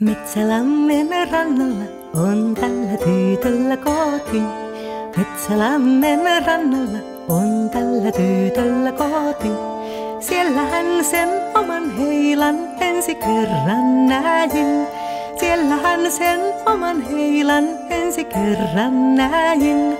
Metsälammen rannalla on tällä tytöllä koti. Metsälammen rannalla on tällä tytöllä koti. Siellä hän sen oman heilan ensi kerran näin. Siellä hän sen oman heilan ensi kerran näin.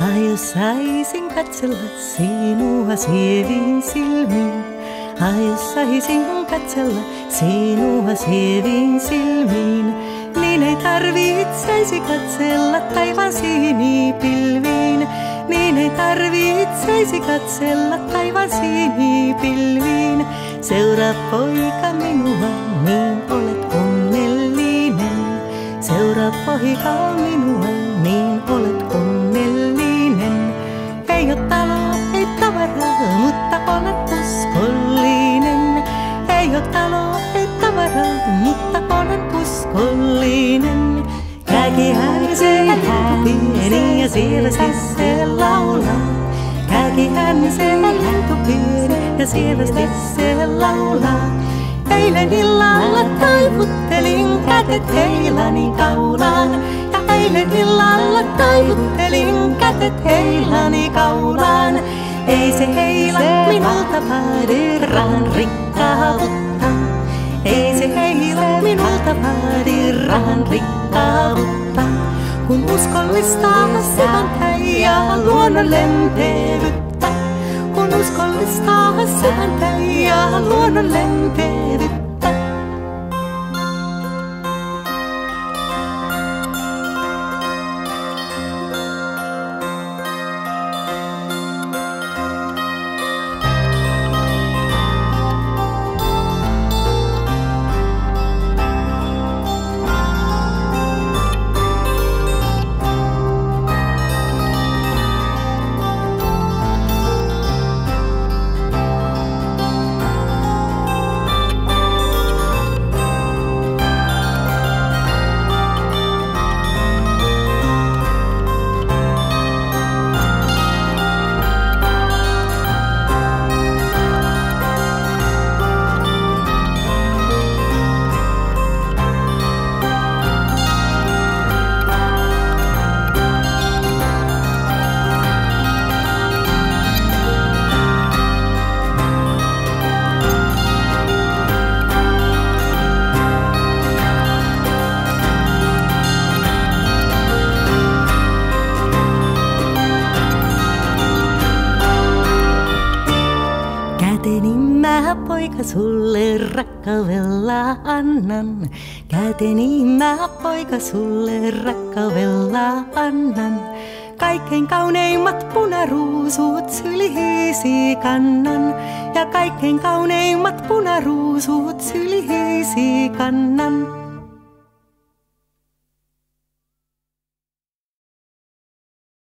Ai jos saisin katsella sinua sievin silmin. Ai jos saisin katsella sinua sievin silmiin, niin ei tarvitseisi katsella taivaan sinipilviin. Niin ei tarvitseisi katsella taivaan sinipilviin. Seuraa poika minua, niin olet onnellinen. Seuraa poika minua, niin olet onnellinen. Tavaraa, mutta olen uskollinen. Käkihän se pieni ja siellä se laulaa. Käkihän se pieni ja sievästi se laulaa. Eilen illalla taivuttelin kätet heilani kaulaan. Ja eilen illalla taivuttelin kätet heilani kaulaan. Ei se heila minulta vaadi rahan rikkautta. Vaadi rahan rikkautta. Kun uskollista sydäntä ja luonnon lempeyttä. Kun uskollista sydäntä ja luonnon lempeyttä. Mä poika sulle rakkaudella annan. Käteni mä poika sulle rakkaudella annan. Kaikkein kauneimmat punaruusut sylihiisi kannan. Ja kaikkein kauneimmat punaruusut sylihiisi kannan.